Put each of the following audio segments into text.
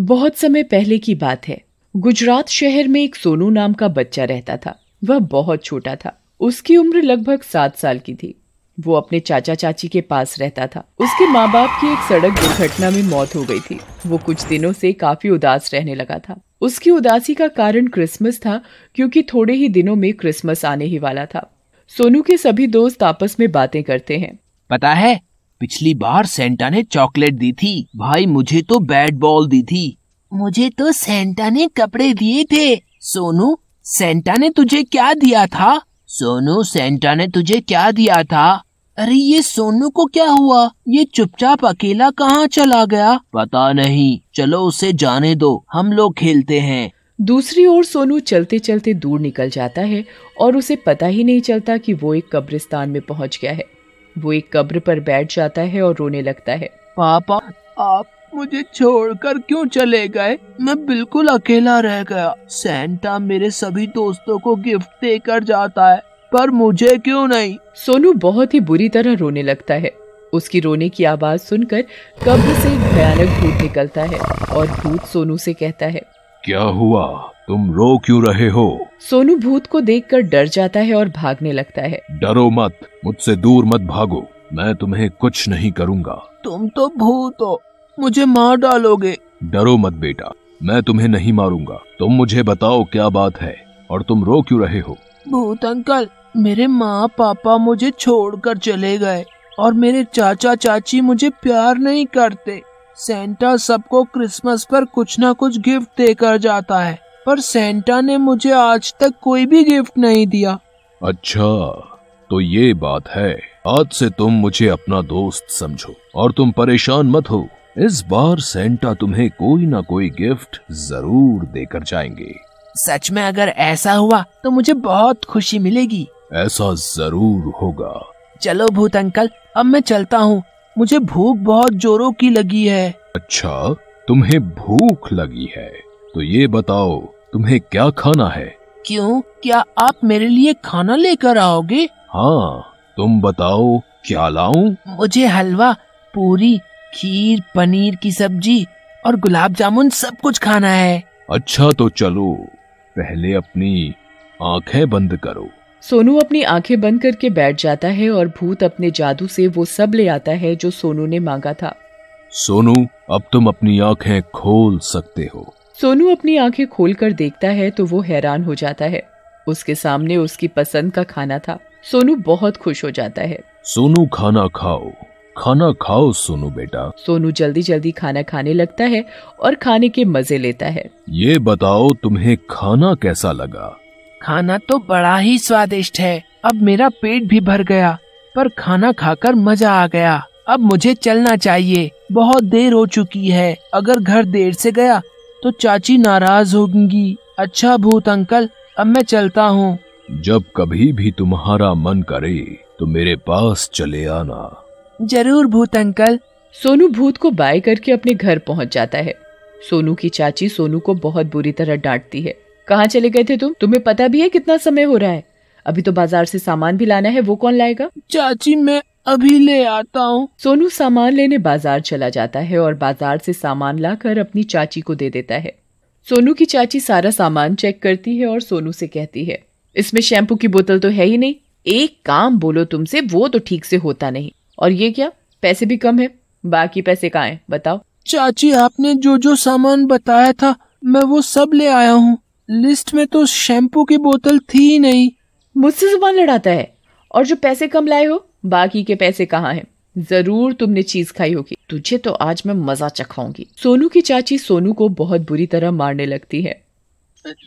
बहुत समय पहले की बात है। गुजरात शहर में एक सोनू नाम का बच्चा रहता था। वह बहुत छोटा था। उसकी उम्र लगभग सात साल की थी। वो अपने चाचा चाची के पास रहता था। उसके माँ बाप की एक सड़क दुर्घटना में मौत हो गई थी। वो कुछ दिनों से काफ़ी उदास रहने लगा था। उसकी उदासी का कारण क्रिसमस था, क्योंकि थोड़े ही दिनों में क्रिसमस आने ही वाला था। सोनू के सभी दोस्त आपस में बातें करते हैं। पता है पिछली बार सेंटा ने चॉकलेट दी थी। भाई, मुझे तो बैट बॉल दी थी। मुझे तो सेंटा ने कपड़े दिए थे। सोनू सेंटा ने तुझे क्या दिया था? सोनू सेंटा ने तुझे क्या दिया था? अरे, ये सोनू को क्या हुआ? ये चुपचाप अकेला कहाँ चला गया? पता नहीं। चलो, उसे जाने दो। हम लोग खेलते हैं। दूसरी ओर सोनू चलते चलते दूर निकल जाता है और उसे पता ही नहीं चलता कि वो एक कब्रिस्तान में पहुँच गया है। वो एक कब्र पर बैठ जाता है और रोने लगता है। पापा, आप मुझे छोड़कर क्यों चले गए? मैं बिल्कुल अकेला रह गया। सेंटा मेरे सभी दोस्तों को गिफ्ट देकर जाता है, पर मुझे क्यों नहीं? सोनू बहुत ही बुरी तरह रोने लगता है। उसकी रोने की आवाज़ सुनकर कब्र से भयानक भूत निकलता है और भूत सोनू से कहता है क्या हुआ? तुम रो क्यों रहे हो? सोनू भूत को देखकर डर जाता है और भागने लगता है। डरो मत मुझसे दूर मत भागो। मैं तुम्हें कुछ नहीं करूँगा। तुम तो भूत हो। मुझे मार डालोगे। डरो मत बेटा मैं तुम्हें नहीं मारूँगा। तुम मुझे बताओ क्या बात है और तुम रो क्यों रहे हो? भूत अंकल मेरे माँ पापा मुझे छोड़कर चले गए और मेरे चाचा चाची मुझे प्यार नहीं करते। सेंटा सबको क्रिसमस पर कुछ न कुछ गिफ्ट देकर जाता है पर सेंटा ने मुझे आज तक कोई भी गिफ्ट नहीं दिया। अच्छा तो ये बात है आज से तुम मुझे अपना दोस्त समझो और तुम परेशान मत हो। इस बार सेंटा तुम्हें कोई ना कोई गिफ्ट ज़रूर देकर जाएँगे। सच में अगर ऐसा हुआ तो मुझे बहुत खुशी मिलेगी। ऐसा ज़रूर होगा। चलो भूत अंकल अब मैं चलता हूँ। मुझे भूख बहुत जोरों की लगी है। अच्छा तुम्हें भूख लगी है। तो ये बताओ तुम्हें क्या खाना है? क्यों? क्या आप मेरे लिए खाना लेकर आओगे? हाँ तुम बताओ क्या लाऊं? मुझे हलवा पूरी खीर पनीर की सब्ज़ी और गुलाब जामुन सब कुछ खाना है। अच्छा तो चलो पहले अपनी आँखें बंद करो। सोनू अपनी आँखें बंद करके बैठ जाता है और भूत अपने जादू से वो सब ले आता है जो सोनू ने मांगा था। सोनू अब तुम अपनी आँखें खोल सकते हो। सोनू अपनी आँखें खोलकर देखता है तो वो हैरान हो जाता है। उसके सामने उसकी पसंद का खाना था। सोनू बहुत खुश हो जाता है। सोनू खाना खाओ। खाना खाओ सोनू बेटा। सोनू जल्दी जल्दी खाना खाने लगता है और खाने के मज़े लेता है। ये बताओ तुम्हें खाना कैसा लगा? खाना तो बड़ा ही स्वादिष्ट है। अब मेरा पेट भी भर गया पर खाना खाकर मज़ा आ गया। अब मुझे चलना चाहिए। बहुत देर हो चुकी है। अगर घर देर से गया तो चाची नाराज़ होंगी। अच्छा भूत अंकल अब मैं चलता हूँ। जब कभी भी तुम्हारा मन करे तो मेरे पास चले आना। ज़रूर भूत अंकल। सोनू भूत को बाय करके अपने घर पहुँच जाता है। सोनू की चाची सोनू को बहुत बुरी तरह डांटती है। कहाँ चले गए थे तुम? तुम्हें पता भी है कितना समय हो रहा है? अभी तो बाज़ार से सामान भी लाना है वो कौन लाएगा? चाची मैं अभी ले आता हूँ। सोनू सामान लेने बाज़ार चला जाता है और बाज़ार से सामान लाकर अपनी चाची को दे देता है। सोनू की चाची सारा सामान चेक करती है और सोनू से कहती है इसमें शैम्पू की बोतल तो है ही नहीं। एक काम बोलो तुमसे वो तो ठीक से होता नहीं। और ये क्या? पैसे भी कम है। बाकी पैसे कहाँ हैं? बताओ। चाची आपने जो जो सामान बताया था मैं वो सब ले आया हूँ। लिस्ट में तो शैम्पू की बोतल थी ही नहीं। मुझसे ज़ुबान लड़ाता है। और जो पैसे कम लाए हो बाकी के पैसे कहाँ हैं? ज़रूर तुमने चीज़ खाई होगी। तुझे तो आज मैं मज़ा चखाऊँगी। सोनू की चाची सोनू को बहुत बुरी तरह मारने लगती है।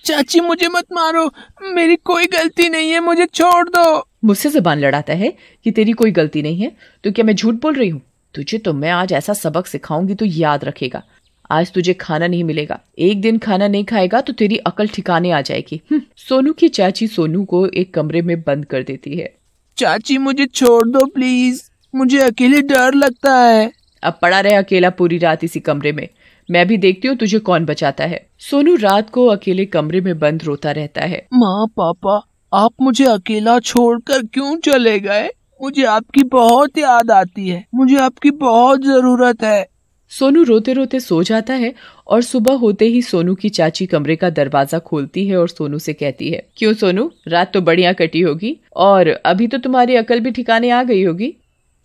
चाची मुझे मत मारो। मेरी कोई गलती नहीं है मुझे छोड़ दो। मुझसे ज़ुबान लड़ाता है कि तेरी कोई गलती नहीं है। तो क्या मैं झूठ बोल रही हूँ? तुझे तो मैं आज ऐसा सबक सिखाऊँगी तो याद रखेगा। आज तुझे खाना नहीं मिलेगा। एक दिन खाना नहीं खाएगा तो तेरी अकल ठिकाने आ जाएगी। हम्म, सोनू की चाची सोनू को एक कमरे में बंद कर देती है। चाची मुझे छोड़ दो प्लीज़ मुझे अकेले डर लगता है। अब पड़ा रहे अकेला पूरी रात इसी कमरे में। मैं भी देखती हूँ तुझे कौन बचाता है। सोनू रात को अकेले कमरे में बंद रोता रहता है। माँ पापा आप मुझे अकेला छोड़कर क्यों चले गए? मुझे आपकी बहुत याद आती है। मुझे आपकी बहुत ज़रूरत है। सोनू रोते रोते सो जाता है और सुबह होते ही सोनू की चाची कमरे का दरवाज़ा खोलती है और सोनू से कहती है क्यों सोनू? रात तो बढ़िया कटी होगी और अभी तो तुम्हारी अकल भी ठिकाने आ गई होगी।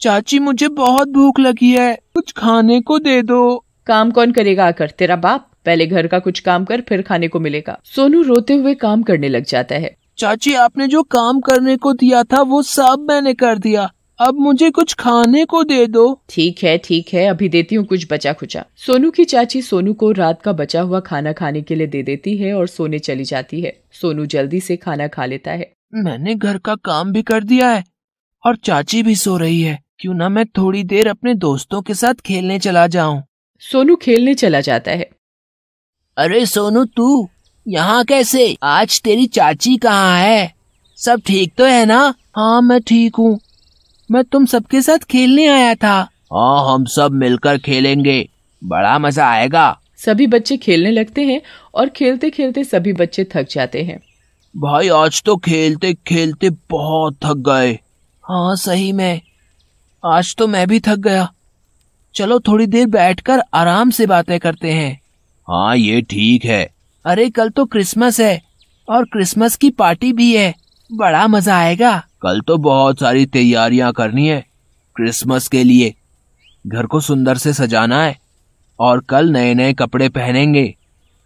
चाची मुझे बहुत भूख लगी है। कुछ खाने को दे दो। काम कौन करेगा आकर? तेरा बाप? पहले घर का कुछ काम कर फिर खाने को मिलेगा। सोनू रोते हुए काम करने लग जाता है। चाची आपने जो काम करने को दिया था वो सब मैंने कर दिया। अब मुझे कुछ खाने को दे दो। ठीक है ठीक है अभी देती हूँ कुछ बचा खुचा सोनू की चाची सोनू को रात का बचा हुआ खाना खाने के लिए दे देती है और सोने चली जाती है। सोनू जल्दी से खाना खा लेता है। मैंने घर का काम भी कर दिया है और चाची भी सो रही है। क्यों ना मैं थोड़ी देर अपने दोस्तों के साथ खेलने चला जाऊँ। सोनू खेलने चला जाता है। अरे सोनू तू यहाँ कैसे? आज तेरी चाची कहाँ है? सब ठीक तो है ना? हाँ मैं ठीक हूँ। मैं तुम सबके साथ खेलने आया था। हाँ हम सब मिलकर खेलेंगे। बड़ा मज़ा आएगा। सभी बच्चे खेलने लगते हैं और खेलते खेलते सभी बच्चे थक जाते हैं। भाई आज तो खेलते खेलते बहुत थक गए। हाँ सही में। आज तो मैं भी थक गया। चलो थोड़ी देर बैठकर आराम से बातें करते हैं। हाँ ये ठीक है। अरे कल तो क्रिसमस है और क्रिसमस की पार्टी भी है। बड़ा मज़ा आएगा। कल तो बहुत सारी तैयारियाँ करनी है क्रिसमस के लिए। घर को सुंदर से सजाना है और कल नए नए कपड़े पहनेंगे।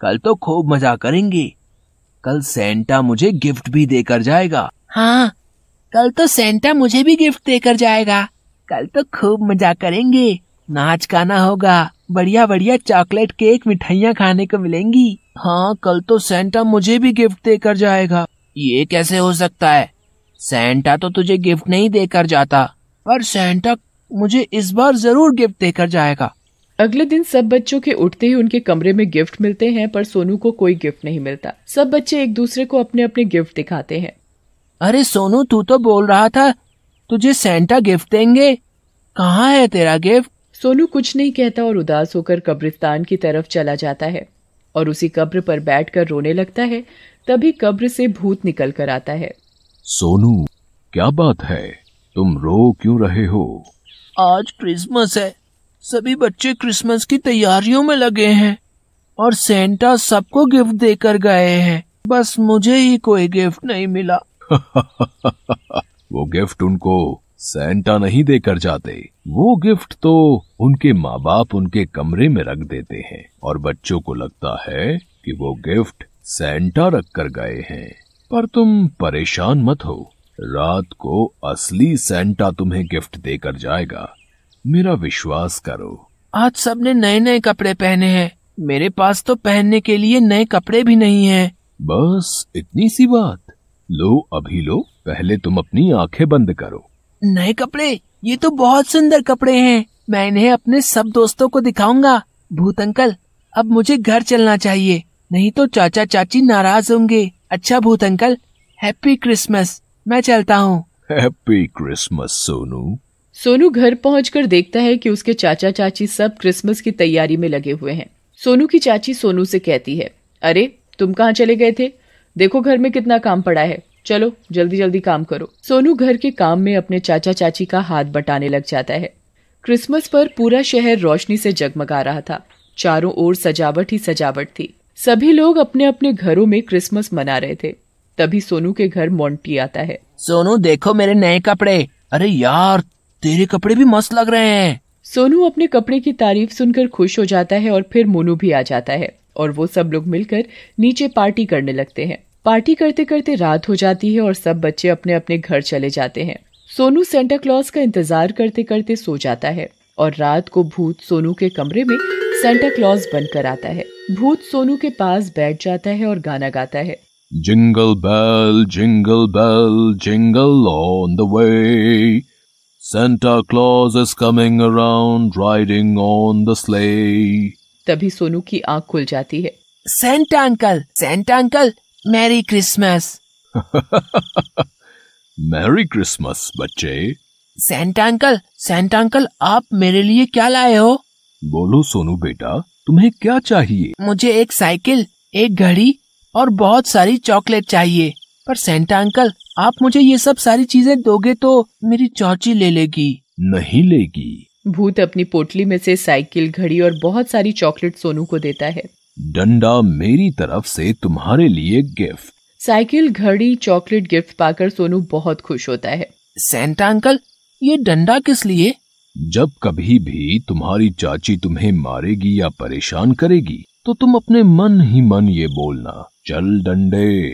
कल तो खूब मज़ा करेंगे। कल सेंटा मुझे गिफ्ट भी देकर जाएगा। हाँ कल तो सेंटा मुझे भी गिफ्ट देकर जाएगा। कल तो खूब मज़ा करेंगे। नाच गाना होगा। बढ़िया बढ़िया चॉकलेट केक मिठाइयाँ खाने को मिलेंगी। हाँ कल तो सेंटा मुझे भी गिफ्ट देकर जाएगा। ये कैसे हो सकता है? सेंटा तो तुझे गिफ्ट नहीं देकर जाता पर सेंटा मुझे इस बार ज़रूर गिफ्ट देकर जाएगा। अगले दिन सब बच्चों के उठते ही उनके कमरे में गिफ्ट मिलते हैं पर सोनू को कोई गिफ्ट नहीं मिलता। सब बच्चे एक दूसरे को अपने अपने गिफ्ट दिखाते हैं। अरे सोनू तू तो बोल रहा था तुझे सेंटा गिफ्ट देंगे? कहाँ है तेरा गिफ्ट सोनू कुछ नहीं कहता और उदास होकर कब्रिस्तान की तरफ़ चला जाता है और उसी कब्र पर बैठकर रोने लगता है तभी कब्र से भूत निकल कर आता है। सोनू क्या बात है? तुम रो क्यों रहे हो? आज क्रिसमस है। सभी बच्चे क्रिसमस की तैयारियों में लगे हैं और सेंटा सबको गिफ्ट देकर गए हैं। बस मुझे ही कोई गिफ्ट नहीं मिला। वो गिफ्ट उनको सेंटा नहीं देकर जाते। वो गिफ्ट तो उनके माँ बाप उनके कमरे में रख देते हैं। और बच्चों को लगता है कि वो गिफ्ट सेंटा रख कर गए हैं। पर तुम परेशान मत हो। रात को असली सेंटा तुम्हें गिफ्ट देकर जाएगा। मेरा विश्वास करो। आज सबने नए नए कपड़े पहने हैं। मेरे पास तो पहनने के लिए नए कपड़े भी नहीं हैं। बस इतनी सी बात। लो अभी लो पहले तुम अपनी आँखें बंद करो। नए कपड़े? ये तो बहुत सुंदर कपड़े हैं। मैं इन्हें अपने सब दोस्तों को दिखाऊँगा। भूत अंकल अब मुझे घर चलना चाहिए। नहीं तो चाचा चाची नाराज़ होंगे। अच्छा भूत अंकल हैप्पी क्रिसमस मैं चलता हूँ। Happy Christmas Sonu. सोनू घर पहुंचकर देखता है कि उसके चाचा चाची सब क्रिसमस की तैयारी में लगे हुए हैं। सोनू की चाची सोनू से कहती है अरे तुम कहाँ चले गए थे? देखो घर में कितना काम पड़ा है। चलो जल्दी जल्दी काम करो। सोनू घर के काम में अपने चाचा चाची का हाथ बटाने लग जाता है। क्रिसमस पर पूरा शहर रोशनी से जगमगा रहा था। चारों ओर सजावट ही सजावट थी। सभी लोग अपने अपने घरों में क्रिसमस मना रहे थे। तभी सोनू के घर मोंटी आता है। सोनू देखो मेरे नए कपड़े। अरे यार तेरे कपड़े भी मस्त लग रहे हैं। सोनू अपने कपड़े की तारीफ़ सुनकर खुश हो जाता है और फिर मोनू भी आ जाता है और वो सब लोग मिलकर नीचे पार्टी करने लगते हैं। पार्टी करते करते रात हो जाती है और सब बच्चे अपने अपने घर चले जाते हैं। सोनू सेंटा क्लॉज का इंतज़ार करते करते सो जाता है और रात को भूत सोनू के कमरे में सेंटा क्लॉज बनकर आता है। भूत सोनू के पास बैठ जाता है और गाना गाता है। Jingle bell jingle bell jingle on the way Santa Claus is coming around riding on the sleigh तभी सोनू की आँख खुल जाती है। Santa uncle Santa uncle merry Christmas merry Christmas बच्चे। सेंटा अंकल सेंटा अंकल आप मेरे लिए क्या लाए हो? बोलो सोनू बेटा तुम्हें क्या चाहिए? मुझे एक साइकिल एक घड़ी और बहुत सारी चॉकलेट चाहिए। पर सेंटा अंकल आप मुझे ये सब सारी चीज़ें दोगे तो मेरी चौची ले लेगी। नहीं लेगी। भूत अपनी पोटली में से साइकिल घड़ी और बहुत सारी चॉकलेट सोनू को देता है। डंडा मेरी तरफ़ से तुम्हारे लिए गिफ्ट। साइकिल घड़ी चॉकलेट गिफ्ट पाकर सोनू बहुत खुश होता है। सेंटा अंकल ये डंडा किस लिए? जब कभी भी तुम्हारी चाची तुम्हें मारेगी या परेशान करेगी तो तुम अपने मन ही मन ये बोलना, चल डंडे,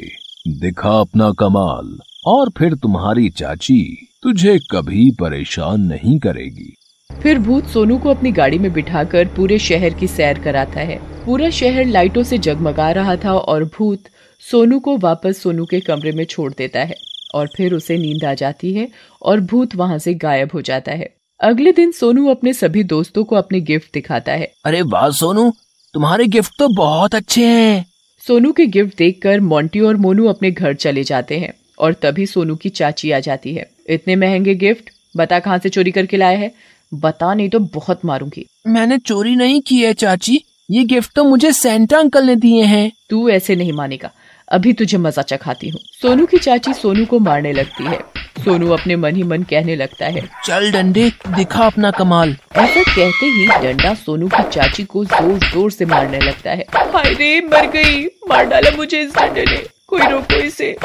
दिखा अपना कमाल, और फिर तुम्हारी चाची तुझे कभी परेशान नहीं करेगी। फिर भूत सोनू को अपनी गाड़ी में बिठाकर पूरे शहर की सैर कराता है। पूरा शहर लाइटों से जगमगा रहा था और भूत सोनू को वापस सोनू के कमरे में छोड़ देता है, और फिर उसे नींद आ जाती है और भूत वहाँ से गायब हो जाता है। अगले दिन सोनू अपने सभी दोस्तों को अपने गिफ्ट दिखाता है। अरे वाह सोनू तुम्हारे गिफ्ट तो बहुत अच्छे हैं। सोनू के गिफ्ट देखकर मोंटी और मोनू अपने घर चले जाते हैं और तभी सोनू की चाची आ जाती है। इतने महँगे गिफ्ट बता कहाँ से चोरी करके लाया है? बता नहीं तो बहुत मारूँगी। मैंने चोरी नहीं की है चाची ये गिफ्ट तो मुझे सेंटा अंकल ने दिए हैं। तू ऐसे नहीं मानेगा। अभी तुझे मज़ा चखाती हूँ। सोनू की चाची सोनू को मारने लगती है। सोनू अपने मन ही मन कहने लगता है। चल डंडे दिखा अपना कमाल। ऐसा कहते ही डंडा सोनू की चाची को ज़ोर ज़ोर से मारने लगता है। हाय रे मर गई। मार डाला मुझे इस डंडे ने। कोई रोको इसे।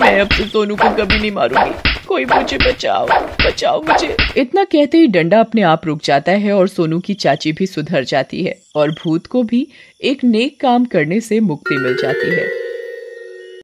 मैं अब से सोनू को कभी नहीं मारूँगी। कोई मुझे बचाओ बचाओ मुझे। इतना कहते ही डंडा अपने आप रुक जाता है और सोनू की चाची भी सुधर जाती है। और भूत को भी एक नेक काम करने से मुक्ति मिल जाती है।